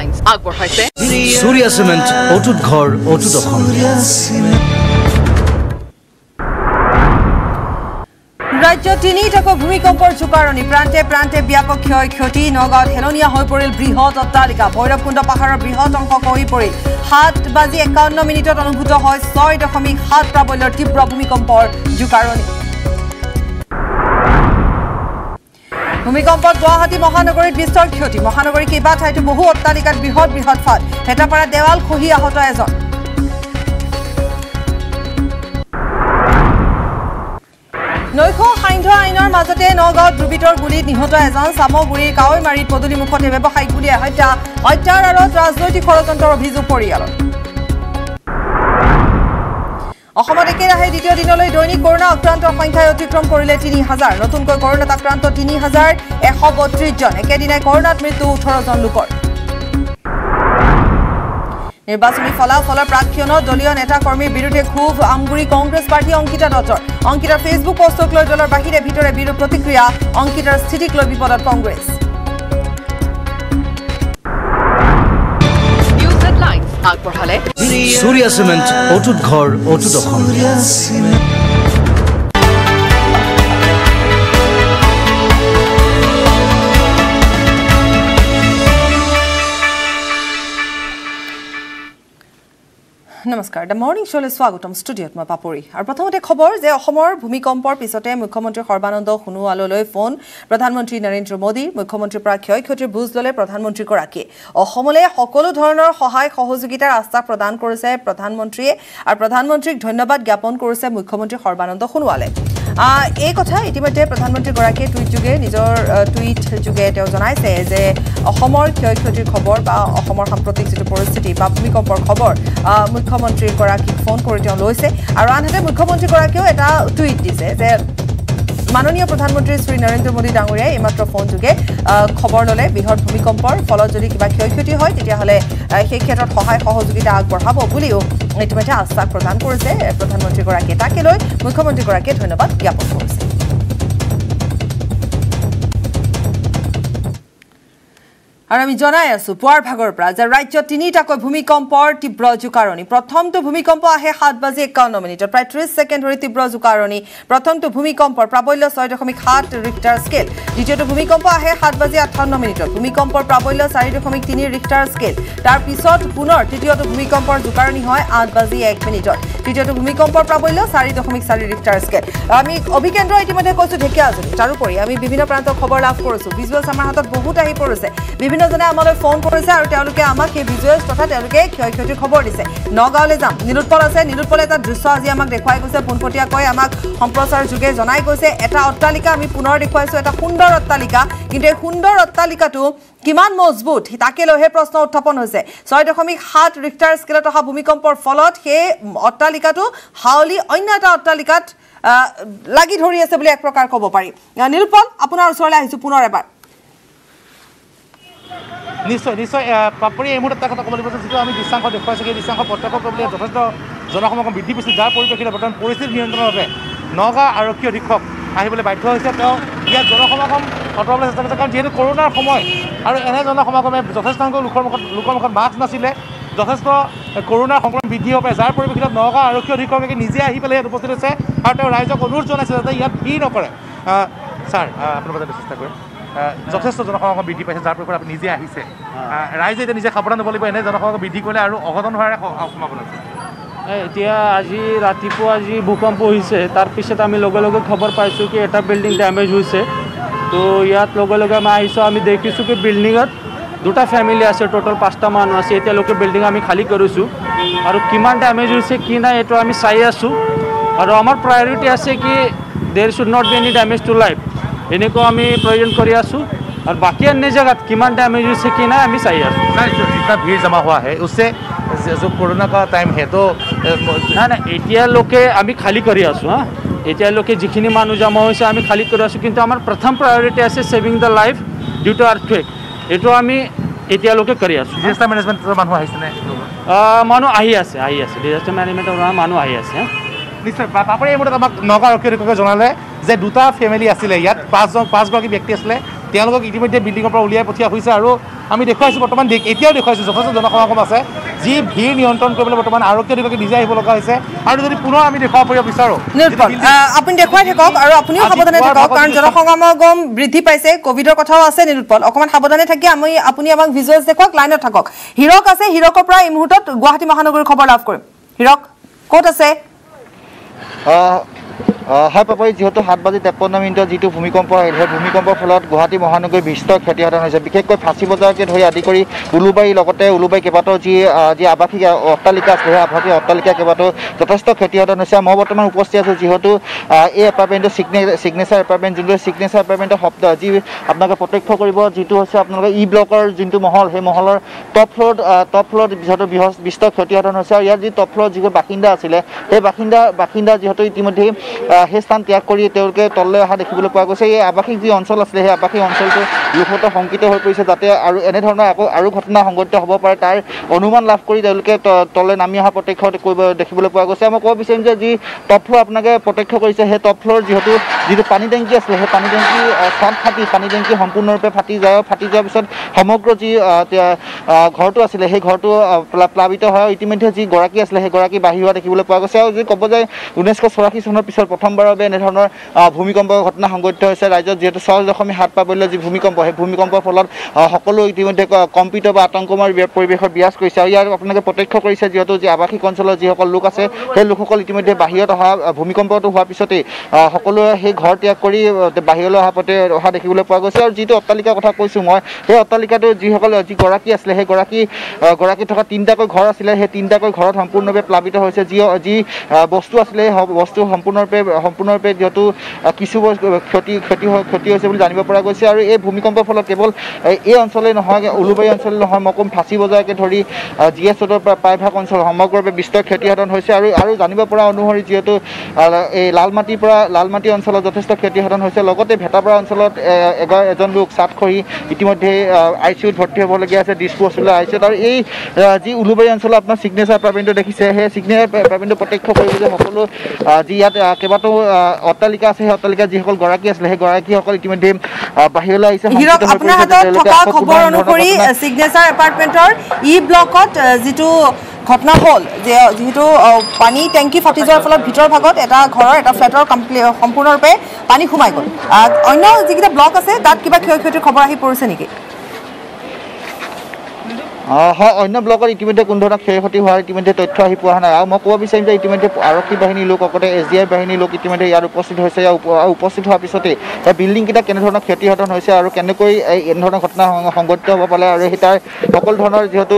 Headlines আগবঢ়াইছে Surya cement অটুট ঘৰ অটুট অসম ৰাজ্যত তিনিটাকৈ ভূমিকম্পৰ জোকাৰণি প্ৰান্তে প্ৰান্তে ব্যাপক ক্ষয় ক্ষতি নগাঁৱত হেলনীয়া হৈ পৰিল বৃহৎ অট্টালিকা ভৈৰৱকুণ্ড পাহাৰৰ বৃহৎ অংশ খহি পৰিল সাত বাজি একাৱন্ন মিনিটত অনুভূত হয় ছয় দশমিক সাত প্ৰাবল্যৰ তীব্ৰ ভূমিকম্পৰ জোকাৰণি ভূমিকম্পত গুৱাহাটী মহানগৰীত বিস্তৰ ক্ষতি। মহানগৰীৰ কেইবা ঠাইতো বহু অট্টালিকাত বৃহৎ বৃহৎ ফাট হেতাপাৰা দেৱাল খহি আহত এজন। নৈশ সান্ধ্য আইনৰ মাজতে নগাঁৱত দুৰ্বৃত্তৰ গুলীত নিহত এজন চামগুৰিৰ কাৱৈমাৰীত পদূলিমুখতে ব্যৱসায়িক গুলীয়ে হত্যা হত্যাৰ আঁৰত ৰাজনৈতিক ষড়যন্ত্ৰৰ অভিযোগ পৰিয়ালৰ অসমত একেৰাহে দ্বিতীয় দিনলৈ দৈনিক কৰোণা আক্ৰান্তৰ সংখ্যাই অতিক্ৰম কৰিলে তিনি হাজাৰ। নতুনকৈ কৰোণাত আক্ৰান্ত তিনি হাজাৰ এশ বত্ৰিশজন একেদিনাই কৰোণাত মৃত্যু ওঠৰজন লোকৰ। নিৰ্বাচনী ফলাফলৰ প্ৰাক্ষণত দলীয় নেতা কৰ্মীৰ বিৰুদ্ধে ক্ষোভ আমগুৰি কংগ্ৰেছ প্ৰাৰ্থী অংকিতা দত্তৰ। অংকিতাৰ ফেচবুক পষ্টক লৈ দলৰ বাহিৰে ভিতৰে বিৰোধ প্ৰতিক্ৰিয়া। অংকিতাৰ স্থিতিক লৈ বিপদত কংগ্ৰেছ। আগবঢ়ালে। সূর্যা সিমেন্ট অটুট ঘর অটুট অসম। নমস্কাৰ দ্য মৰ্ণিং শ্ব'লৈ স্বাগতম ষ্টুডিঅ'ত মই পাপৰি। আৰু প্ৰথমতে খবৰ যে অসমৰ ভূমিকম্পৰ পিছতে মুখ্যমন্ত্ৰী সৰ্বানন্দ সোণোৱাললৈ ফোন প্ৰধানমন্ত্ৰী নৰেন্দ্ৰ মোদী মুখ্যমন্ত্ৰীৰ পৰা ক্ষয় ক্ষতিৰ বুজ ল'লে প্ৰধানমন্ত্ৰীগৰাকীয়ে। অসমলৈ সকলো ধৰণৰ সহায় সহযোগিতাৰ আশ্বাস প্ৰদান কৰিছে প্ৰধানমন্ত্ৰীয়ে আৰু প্ৰধানমন্ত্ৰীক ধন্যবাদ জ্ঞাপন কৰিছে মুখ্যমন্ত্ৰী সৰ্বানন্দ সোণোৱালে। এই কথা ইতিমধ্যে প্ৰধানমন্ত্ৰীগৰাকীয়ে টুইটযোগে নিজৰ আহ, টুইট যোগে তেওঁ জনাইছে যে অসমৰ ক্ষয় ক্ষতিৰ খবৰ বা অসমৰ সাম্প্ৰতিক যিটো পৰিস্থিতি বা ভূমিকম্পৰ খবৰ মুখ্যমন্ত্ৰীগৰাকীক ফোন কৰি তেওঁ লৈছে। আৰু আনহাতে মুখ্যমন্ত্ৰীগৰাকীয়েও এটা টুইট দিছে যে মাননীয় প্ৰধানমন্ত্ৰী শ্ৰী নৰেন্দ্ৰ মোদী ডাঙৰীয়াই এইমাত্ৰ ফোনযোগে খবৰ ল'লে বৃহৎ ভূমিকম্পৰ ফলত যদি কিবা ক্ষয় ক্ষতি হয় তেতিয়াহ'লে সেই ক্ষেত্ৰত সহায় সহযোগিতা আগবঢ়াব বুলিও ইতিমধ্যে আশ্বাস প্ৰদান কৰিছে প্ৰধানমন্ত্ৰীগৰাকীয়ে। তাকে লৈ মুখ্যমন্ত্ৰীগৰাকীয়ে ধন্যবাদ জ্ঞাপন কৰিছে। আৰু আমি জনাই আছো পুৱাৰ ভাগৰ পৰা যে ৰাজ্যত তিনিটাকৈ ভূমিকম্পৰ তীব্ৰ জোকাৰণি। প্ৰথমটো ভূমিকম্প আহে সাত বাজি একাৱন্ন মিনিটত প্ৰায় ত্ৰিছ ছেকেণ্ড ধৰি তীব্ৰ জোকাৰণি। প্ৰথমটো ভূমিকম্পৰ প্ৰাবল্য ছয় দশমিক সাত ৰিক্টাৰ স্কেল দ্বিতীয়টো ভূমিকম্প আহে সাত বাজি আঠাৱন্ন মিনিটত ভূমিকম্পৰ প্ৰাবল্য চাৰি দশমিক তিনি ৰিক্টাৰ স্কেল তাৰ পিছত পুনৰ তৃতীয়টো ভূমিকম্পৰ জোকাৰণি হয় আঠ বাজি এক মিনিটত। তৃতীয়টো ভূমিকম্পৰ প্ৰাবল্য চাৰি দশমিক চাৰি ৰিক্টাৰ স্কেল আমি অভিকেন্দ্ৰ ইতিমধ্যে কৈছোঁ ঢেকীয়াজুলি। তাৰোপৰি আমি বিভিন্ন প্ৰান্তৰ খবৰ লাভ কৰিছোঁ। ভিজুৱেলছ আমাৰ হাতত বহুত আহি পৰিছে। বিভিন্নজনে আমালৈ ফোন কৰিছে আৰু তেওঁলোকে আমাক সেই ভিজুৱেলছ তথা তেওঁলোকে ক্ষয় ক্ষতিৰ খবৰ দিছে। নগাঁৱলৈ যাম। নীলোৎপল আছে। নীলোৎপলে এটা দৃশ্য আজি আমাক দেখুৱাই গৈছে। পোনপটীয়াকৈ আমাক সম্প্ৰচাৰ যোগে জনাই গৈছে। এটা অট্টালিকা আমি পুনৰ দেখুৱাইছোঁ। এটা সুন্দৰ অট্টালিকা। কিন্তু এই সুন্দৰ অট্টালিকাটো কিমান মজবুত? তাকে লৈহে প্ৰশ্ন উত্থাপন হৈছে। ছয় দশমিক সাত ৰিক্টাৰ স্কেলত অহা ভূমিকম্পৰ ফলত সেই অট্টালিকাটো হাৱলি অন্য এটা অট্টালিকাত লাগি ধৰি আছে বুলি এক প্ৰকাৰ ক'ব পাৰি। নীলোৎপল আপোনাৰ ওচৰলৈ আহিছোঁ পুনৰ এবাৰ। নিশ্চয় নিশ্চয় পাপৰি এই মুহূৰ্তত এটা কথা ক'ব লাগিব যিটো আমি দৃশ্যাংশ দেখুৱাইছোঁ সেই দৃশ্যাংশ প্ৰত্যক্ষ কৰিবলৈ যথেষ্ট জনসমাগম বৃদ্ধি পাইছিল যাৰ পৰিপ্ৰেক্ষিতত বৰ্তমান পৰিস্থিতি নিয়ন্ত্ৰণৰ বাবে নগাঁও আৰক্ষী অধীক্ষক আহিবলৈ বাধ্য হৈছে। তেওঁ ইয়াত জনসমাগম আঁতৰাবলৈ চেষ্টা কৰিছে কাৰণ যিহেতু কৰোণাৰ সময় আৰু এনে জনসমাগমে যথেষ্ট সংখ্যক লোকৰ মুখত লোকৰ মুখত মাস্ক নাছিলে যথেষ্ট কৰোণাৰ সংক্ৰমণ বৃদ্ধি হ'ব পাৰে যাৰ পৰিপ্ৰেক্ষিতত নগাঁও আৰক্ষী অধীক্ষকে নিজে আহি পেলাই ইয়াত উপস্থিত হৈছে। আৰু তেওঁ ৰাইজক অনুৰোধ জনাইছে যাতে ইয়াত ভিৰ নকৰে। ছাৰ আপোনাৰ চেষ্টা কৰিম। যথেষ্ট জনসমাগম বৃদ্ধি পাইছে যাৰ পৰিপ্ৰেক্ষিতত আপুনি নিজে আহিছে। আহ, ৰাইজে এতিয়া নিজে সাৱধান হ'ব লাগিব এনে জনসমাগম বৃদ্ধি কৰিলে আৰু অঘটন হোৱাৰ সম্ভাৱনা আছে এতিয়া আজি ৰাতিপুৱা যি ভূকম্প হৈছে তাৰপিছত আমি লগে লগে খবৰ পাইছোঁ কি এটা বিল্ডিং ডেমেজ হৈছে। তো ইয়াত লগে লগে আমি আহিছোঁ আমি দেখিছোঁ কি বিল্ডিঙত দুটা ফেমিলি আছে টোটেল পাঁচটা মানুহ আছে এতিয়ালৈকে বিল্ডিং আমি খালী কৰিছোঁ। আৰু কিমান ডেমেজ হৈছে কি নাই এইটো আমি চাই আছোঁ। আৰু আমাৰ প্ৰায়ৰিটি আছে কি there should not be any damage to life এনেকুৱা আমি প্ৰয়োজন কৰি আছোঁ আৰু বাকী অন্য জেগাত কিমান ডেমেজ হৈছে কি নাই আমি চাই আছোঁ नहीं जो जितना भीड़ जमा हुआ है उससे जो कोरोना का टाइम है तो अ, নাই নাই এতিয়ালৈকে আমি খালী কৰি আছোঁ হা এতিয়ালৈকে যিখিনি মানুহ জমা হৈছে আমি খালী কৰি আছোঁ কিন্তু আমাৰ প্ৰথম প্ৰায়ৰিটি আছে saving the life due to earthquake এইটো আমি এতিয়ালৈকে কৰি আছোঁ ডিজাস্টাৰ মেনেজমেণ্টৰ মানুহ আহিছেনে আহ, মানুহ আহি আছে আহি আছে ডিজাষ্টাৰ মেনেজমেণ্টৰ মানুহ আহি আছে হা নিশ্চয় পা- পাপৰি এই মুহূৰ্তত আমাক নগাঁও আৰক্ষী অধীক্ষকে জনালে যে দুটা ফেমিলি আছিলে ইয়াত পাঁচজন পাঁচগৰাকী ব্যক্তি আছিলে তেওঁলোকক ইতিমধ্যে বিল্ডিঙৰ পৰা উলিয়াই পঠিওৱা হৈছে আৰু আমি দেখুৱাইছোঁ বৰ্তমান দেখ- এতিয়াও দেখুৱাইছোঁ যথেষ্ট জনসমাগম আছে। যি ভিৰ নিয়ন্ত্ৰণ কৰিবলৈ বৰ্তমান আৰক্ষী অধিকাৰী নিজে আহিব লগা হৈছে। আৰু যদি পুনৰ আমি দেখুৱাব পাৰিব বিচাৰোঁ আপুনি দেখুৱাই থাকক আৰু আপুনিও সাৱধানে থাকক কাৰণ জনসমাগম বৃদ্ধি পাইছে কভিডৰ কথাও আছে নিৰুৎপল অকণমান সাৱধানে থাকি আমি আপুনি আমাক ভিজুৱেলছ দেখুৱাওক লাইনত থাকক। হীৰক আছে হীৰকৰ পৰা এই মুহূৰ্তত গুৱাহাটী মহানগৰীৰ খবৰ লাভ কৰিম। হীৰক ক'ত আছে? হয় পাপৰি যিহেতু সাত বাজি তেপন্ন মিনিটত যিটো ভূমিকম্প আহিল সেই ভূমিকম্পৰ ফলত গুৱাহাটী মহানগৰীৰ বিস্তৰ ক্ষতিসাধন হৈছে। বিশেষকৈ ফাঁচী বজাৰকে ধৰি আদি কৰি উলুবাৰী লগতে উলুবাৰী কেইবাটাও যি যি আৱাসিক অট্টালিকা আছে সেই আৱাসিক অট্টালিকা কেইবাটাও যথেষ্ট ক্ষতিসাধন হৈছে। মই বৰ্তমান উপস্থিত আছোঁ যিহেতু এই এপাৰ্টমেণ্টটো চিগনে চিগনেচাৰ এপাৰ্টমেণ্ট যোনটো চিগনেচাৰ এপাৰ্টমেণ্টৰ শব্দ যি আপোনালোকে প্ৰত্যক্ষ কৰিব যিটো হৈছে আপোনালোকে ই ব্লকৰ যোনটো মহল সেই মহলৰ টপ ফ্ল'ৰত টপ ফ্ল'ৰত যিহেতু বৃহৎ বিস্তৰ ক্ষতিসাধন হৈছে। আৰু ইয়াৰ যি টপ ফ্ল'ৰত যিবোৰ বাসিন্দা আছিলে সেই বাসিন্দা বাসিন্দা যিহেতু ইতিমধ্যে সেই স্থান ত্যাগ কৰি তেওঁলোকে তললৈ অহা দেখিবলৈ পোৱা গৈছে। এই আৱাসিক যি অঞ্চল আছিলে সেই আৱাসিক অঞ্চলটো লোকত শংকিত হৈ পৰিছে যাতে আৰু এনেধৰণৰ আকৌ আৰু ঘটনা সংঘটিত হ'ব পাৰে তাৰ অনুমান লাভ কৰি তেওঁলোকে তললৈ নামি অহা প্ৰত্যক্ষ কৰিব দেখিবলৈ পোৱা গৈছে। মই ক'ব বিচাৰিম যে যি টপ ফ্ল'ৰ আপোনালোকে প্ৰত্যক্ষ কৰিছে সেই টপ ফ্ল'ৰ যিহেতু যিটো পানী টেংকি আছিলে সেই পানী টেংকি ছাদ ফাটি পানী টেংকি সম্পূৰ্ণৰূপে ফাটি যায় ফাটি যোৱাৰ পিছত সমগ্ৰ যি ঘৰটো আছিলে সেই ঘৰটো আহ, প্লা- প্লাবিত হয় ইতিমধ্যে যি গৰাকী আছিলে সেই গৰাকী বাঢ়ি হোৱা দেখিবলৈ পোৱা গৈছে। আৰু যদি ক'ব যায় ঊনৈছশ চৌৰাশী চনৰ পিছত প্ৰথমবাৰৰ বাবে এনেধৰণৰ ভূমিকম্প ঘটনা সংঘটিত হৈছে। ৰাজ্যত যিহেতু ছয় দশমিক সাত প্ৰাবল্য যি ভূমিকম্প সেই ভূমিকম্পৰ ফলত সকলো ইতিমধ্যে কম্পিত বা আতংকময় পৰিৱেশৰ বিৰাজ কৰিছে। আৰু ইয়াৰ আপোনালোকে প্ৰত্যক্ষ কৰিছে যিহেতু যি আৱাসিক অঞ্চলৰ যিসকল লোক আছে সেই লোকসকল ইতিমধ্যে বাহিৰত অহা ভূমিকম্পটো হোৱাৰ পিছতেই সকলোৱে সেই ঘৰ ত্যাগ কৰি বাহিৰলৈ অহা পথে অহা দেখিবলৈ পোৱা গৈছে। আৰু যিটো অট্টালিকাৰ কথা কৈছোঁ মই সেই অট্টালিকাটো যিসকল যি গৰাকী আছিলে সেই গৰাকী থকা তিনিটাকৈ ঘৰ আছিলে। সেই তিনিটাকৈ ঘৰত সম্পূৰ্ণৰূপে প্লাবিত হৈছে। যি যি বস্তু আছিলে সেই বস্তু সম্পূৰ্ণৰূপে সম্পূৰ্ণৰূপে যিহেতু কিছু ক্ষতি ক্ষতি ক্ষতি হৈছে বুলি জানিব পৰা গৈছে আৰু এই ভূমিকম্পৰ ফলত কেৱল এই অঞ্চলেই নহয় উলুবাৰী অঞ্চলে নহয় মই ক'ম ফাঁচী বজাৰকে ধৰি জি এছ ৰোডৰ পৰা প্ৰায়ভাগ অঞ্চল সমগ্ৰভাৱে বিস্তৰ ক্ষতিসাধন হৈছে আৰু আৰু জানিব পৰা অনুসৰি যিহেতু এই লালমাটিৰ পৰা লালমাটি অঞ্চলত যথেষ্ট ক্ষতিসাধন হৈছে। লগতে ভেটাপাৰা অঞ্চলত এজন লোক চাট খহি ইতিমধ্যে আই চি ইউত ভৰ্তি হ'বলগীয়া আছে দিছপুৰ হস্পিটেলত আই চি ইউত। আৰু এই যি উলুবাৰী অঞ্চলত আপোনাৰ চিগনেচাৰ এপাৰ্টমেণ্টটো দেখিছে সেই চিগনেচাৰ এপাৰ্টমেণ্টটো প্ৰত্যক্ষ কৰিব যে সকলো যি ইয়াত কেইবাটাও আহ, অট্টালিকা আছে সেই অট্টালিকাত যিসকল গৰাকী আছিলে সেই গৰাকীসকল ইতিমধ্যে বাহিৰলৈ আহিছে। আপোনাৰ হাতত থকা খবৰ অনুসৰি চিগনেচাৰ এপাৰ্টমেণ্টৰ ই ব্লকত যিটো ঘটনা হ'ল যে যিহেতু পানী টেংকি ফাটি যোৱাৰ ফলত ভিতৰ ভাগত এটা ঘৰৰ এটা ফ্লেটৰ কমপ্লি সম্পূৰ্ণৰূপে পানী সোমাই গ'ল। অন্য যিকেইটা ব্লক আছে তাত কিবা ক্ষয় ক্ষতিৰ খবৰ আহি পৰিছে নেকি? হয় অন্য ব্লকত ইতিমধ্যে কোনো ধৰণৰ ক্ষয় ক্ষতি হোৱাৰ ইতিমধ্যে তথ্য আহি পোৱা নাই। আৰু মই ক'ব বিচাৰিম যে ইতিমধ্যে আৰক্ষী বাহিনীৰ লোক লগতে এছ ডি আই বাহিনীৰ লোক ইতিমধ্যে ইয়াত উপস্থিত হৈছে। ইয়াৰ উপস্থিত হোৱাৰ পিছতেই এই বিল্ডিংকেইটা কেনেধৰণৰ ক্ষতিসাধন হৈছে আৰু কেনেকৈ এই এনেধৰণৰ ঘটনা সংঘটিত হ'ব পাৰে আৰু সেই তাৰ সকলো ধৰণৰ যিহেতু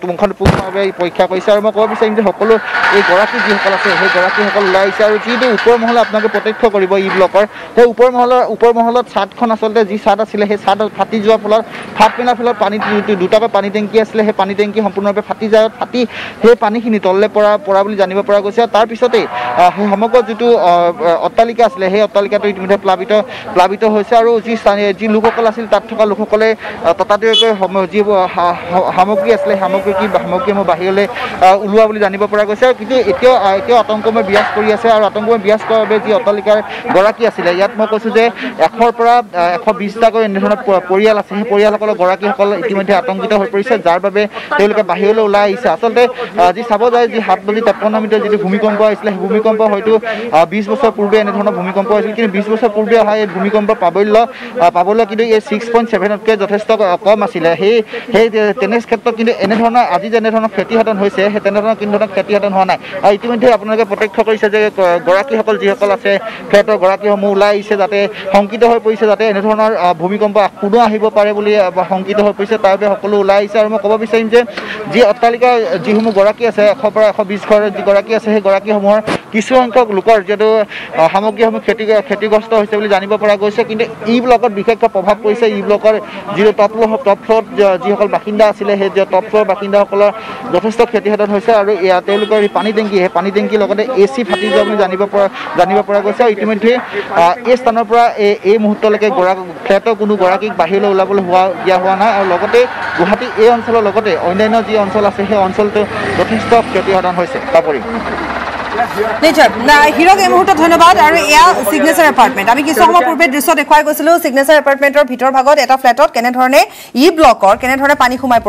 পুংখানুপুংখভাৱে পৰীক্ষা কৰিছে। আৰু মই ক'ব বিচাৰিম যে সকলো এই গৰাকী যিসকল আছে সেই গৰাকীসকল ওলাই আহিছে আৰু যিটো ওপৰ মহলে আপোনালোকে প্ৰত্যক্ষ কৰিব ই ব্লকৰ সেই ওপৰ মহলৰ ওপৰ মহলত ছাদখন আচলতে যি ছাদ আছিলে সেই ছাদ ফাটি যোৱাৰ ফলত ফাট পেলাৰ ফলত পানী দুটাকৈ পানী টেংকি আছিলে সেই পানী টেংকি সম্পূৰ্ণৰূপে ফাটি যায়। ফাটি সেই পানীখিনি তললৈ পৰা পৰা বুলি জানিব পৰা গৈছে। আৰু তাৰপিছতেই সেই সমগ্ৰ যিটো অট্টালিকা আছিলে সেই অট্টালিকাটো ইতিমধ্যে প্লাবিত প্লাবিত হৈছে। আৰু যি যি লোকসকল আছিল তাত থকা লোকসকলে ততাতৈয়াকৈ সা- সামগ্ৰী আছিলে সামগ্ৰী কি সামগ্ৰীসমূহ বাহিৰলৈ ওলোৱা বুলি জানিব পৰা গৈছে। আৰু কিন্তু এতিয়াও এতিয়াও আতংকময় বিৰাজ কৰি আছে। আৰু আতংকময় বিৰাজ কৰাৰ বাবে যি অট্টালিকাৰ গৰাকী আছিলে ইয়াত মই কৈছোঁ যে এশৰ পৰা এশ বিছটাকৈ এনেধৰণৰ পৰিয়াল আছে। সেই পৰিয়ালসকলৰ গৰাকীসকল ইতিমধ্যে আতংকিত হৈ পৰিছে যাৰ বাবে তেওঁলোকে বাহিৰলৈ ওলাই আহিছে। আচলতে যি চাব যায় যি সাত বাজি তেপন্ন মিনিটৰ যিটো ভূমিকম্প আহিছিলে সেই ভূমিকম্প হয়তো বিছ বছৰ পূৰ্বে এনেধৰণৰ ভূমিকম্প হৈছিল। কিন্তু বিছ বছৰ পূৰ্বে অহা এই ভূমিকম্প প্ৰাবল্য প্ৰাবল্য কিন্তু এই ছিক্স পইণ্ট ছেভেনতকৈ যথেষ্ট কম আছিলে। সেই সেই তেনে ক্ষেত্ৰত কিন্তু এনেধৰণৰ আজি যেনেধৰণৰ ক্ষতিসাধন হৈছে সেই তেনেধৰণৰ কোনো ধৰণৰ ক্ষতিসাধন হোৱা নাই। আৰু ইতিমধ্যে আপোনালোকে প্ৰত্যক্ষ কৰিছে যে গৰাকীসকল যিসকল আছে ফ্লেটৰ গৰাকীসমূহ ওলাই আহিছে যাতে শংকিত হৈ পৰিছে যাতে এনেধৰণৰ ভূমিকম্প পুনৰ আহিব পাৰে বুলি শংকিত হৈ পৰিছে তাৰ বাবে সকলো ওলাই আহিছে আৰু মই ক'ব বিচাৰিম যে যি অট্টালিকা যিসমূহ গৰাকী আছে এশৰ পৰা এশ বিছ ঘৰ যিগৰাকী আছে সেই গৰাকীসমূহৰ কিছু লোকৰ যিহেতু সামগ্ৰীসমূহ ক্ষতি ক্ষতিগ্ৰস্ত হৈছে বুলি জানিব পৰা গৈছে। কিন্তু ই ব্লকত বিশেষকৈ প্ৰভাৱ পৰিছে। ই ব্লকৰ যিটো টপ টপ ফ্ল'ৰত যি- যিসকল বাসিন্দা আছিলে সেই টপ ফ্ল'ৰ বাসিন্দাসকলৰ যথেষ্ট ক্ষতিসাধন হৈছে আৰু তেওঁলোকৰ এই পানী টেংকি সেই পানী টেংকিৰ লগতে এ চি ফাটি যোৱা বুলি জানিব পৰা জানিব পৰা গৈছে। আৰু ইতিমধ্যে এই স্থানৰ পৰা এই এই মুহূৰ্তলৈকে গৰা ফ্লেটৰ কোনো গৰাকীক বাহিৰলৈ ওলাবলৈ হোৱা দিয়া হোৱা নাই। আৰু লগতে গুৱাহাটী এই অঞ্চলৰ লগতে অন্যান্য যি অঞ্চল আছে সেই অঞ্চলটো যথেষ্ট ক্ষতিসাধন হৈছে। তাপৰি নিশ্চয়। হিৰক এই মুহূৰ্তত ধন্যবাদ। আৰু এয়া চিগনেচাৰ এপাৰ্টমেণ্ট আমি কিছু সময় পূৰ্বে দৃশ্য দেখুৱাই গৈছিলো চিগনেচাৰ এপাৰ্টমেণ্টৰ ভিতৰ ভাগত এটা ফ্লেটত কেনেধৰণে ই ব্লকৰ কেনেধৰণে পানী সোমাই পৰিছে